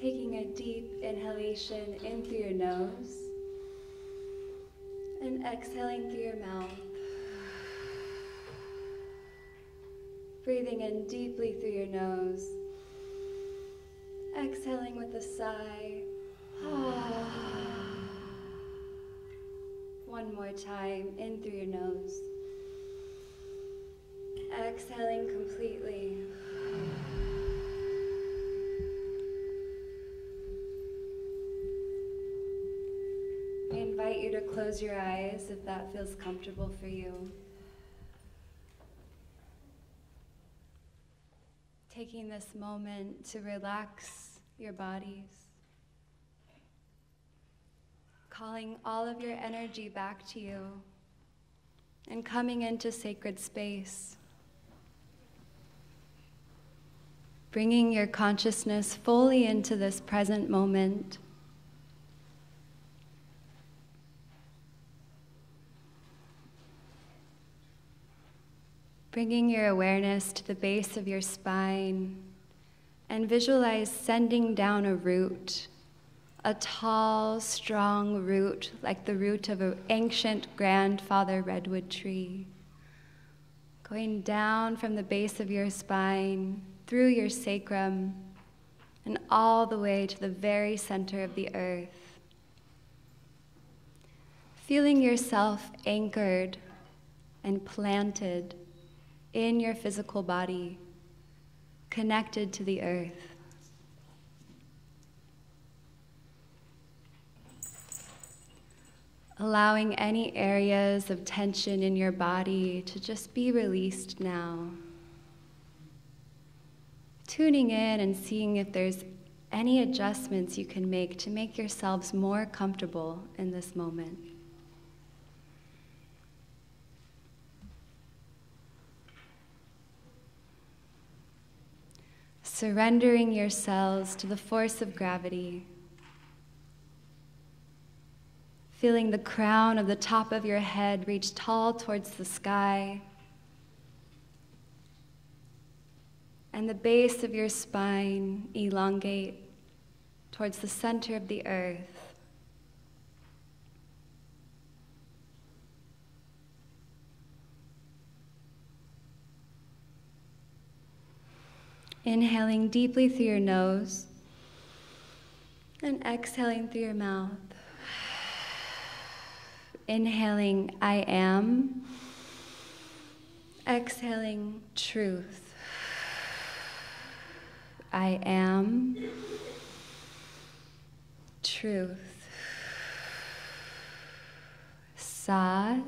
Taking a deep inhalation in through your nose and exhaling through your mouth. Breathing in deeply through your nose. Exhaling with a sigh. One more time, in through your nose. Exhaling completely. I invite you to close your eyes if that feels comfortable for you. Taking this moment to relax your bodies. Calling all of your energy back to you and coming into sacred space. Bringing your consciousness fully into this present moment. Bringing your awareness to the base of your spine and visualize sending down a root, a tall, strong root like the root of an ancient grandfather redwood tree. Going down from the base of your spine, through your sacrum, and all the way to the very center of the earth. Feeling yourself anchored and planted in your physical body, connected to the earth. Allowing any areas of tension in your body to just be released now. Tuning in and seeing if there's any adjustments you can make to make yourselves more comfortable in this moment. Surrendering yourselves to the force of gravity. Feeling the crown of the top of your head reach tall towards the sky. And the base of your spine elongate towards the center of the earth. Inhaling deeply through your nose and exhaling through your mouth. Inhaling, I am. Exhaling, truth. I am. Truth. Sat.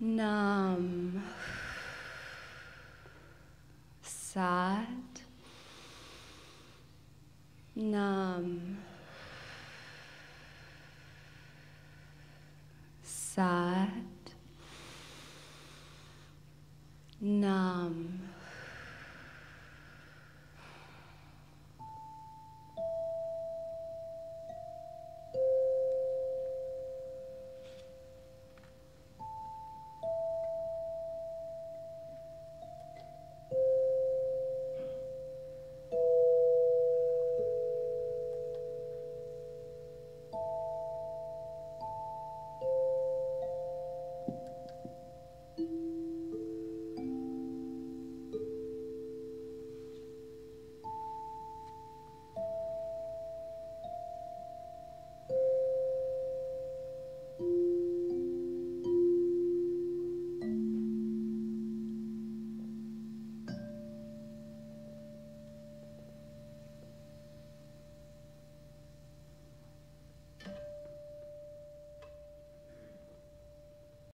Nam sad, Nam, Sat, numb.